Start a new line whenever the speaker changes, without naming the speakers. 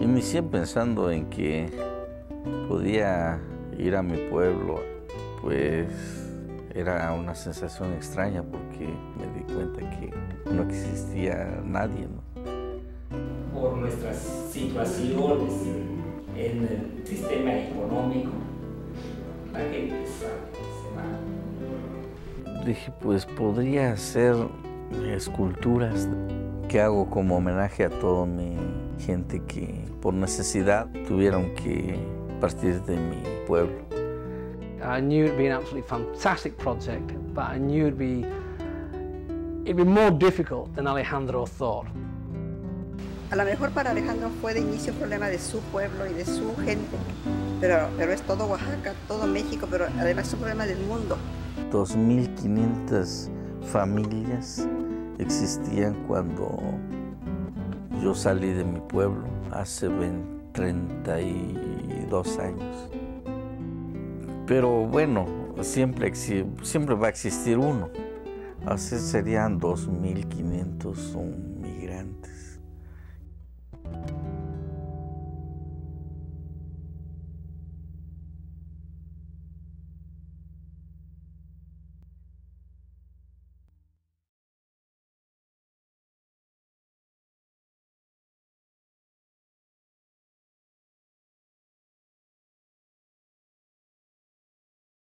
Inicié pensando en que podía ir a mi pueblo, pues era una sensación extraña porque me di cuenta que no existía nadie.
Por nuestras situaciones en el sistema económico, la gente se va.
Dije, pues podría hacer esculturas que hago como homenaje a toda mi gente que por necesidad tuvieron que partir de mi pueblo.
I knew it'd be an absolutely fantastic project, but I knew it'd be it'd be more difficult than Alejandro thought.
A lo mejor para Alejandro fue de inicio un problema de su pueblo y de su gente, pero, pero es todo Oaxaca, todo México, pero además es un problema del mundo.
2.500 familias existían cuando yo salí de mi pueblo hace 32 años. Pero bueno, siempre, va a existir uno. Así serían 2.500,